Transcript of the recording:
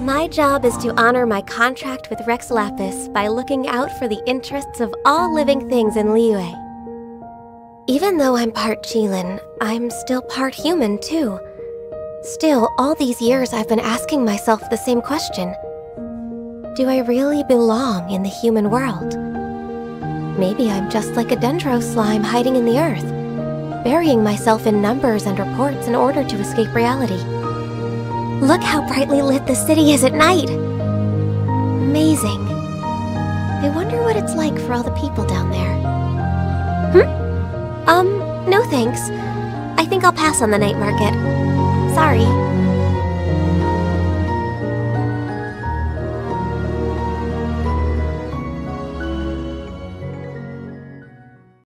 My job is to honor my contract with Rex Lapis by looking out for the interests of all living things in Liyue. Even though I'm part Qilin, I'm still part human too. Still, all these years I've been asking myself the same question. Do I really belong in the human world? Maybe I'm just like a dendro slime hiding in the earth, burying myself in numbers and reports in order to escape reality. Look how brightly lit the city is at night! Amazing. I wonder what it's like for all the people down there. Hmm? Um, no thanks. I think I'll pass on the night market. Sorry.